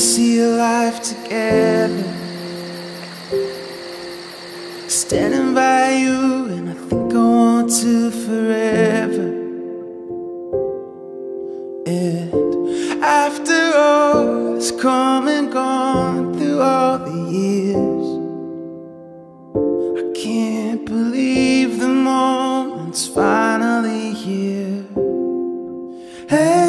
see a life together. Standing by you, and I think I want to forever. All that's come and gone through all the years, I can't believe the moment's finally here. Hey,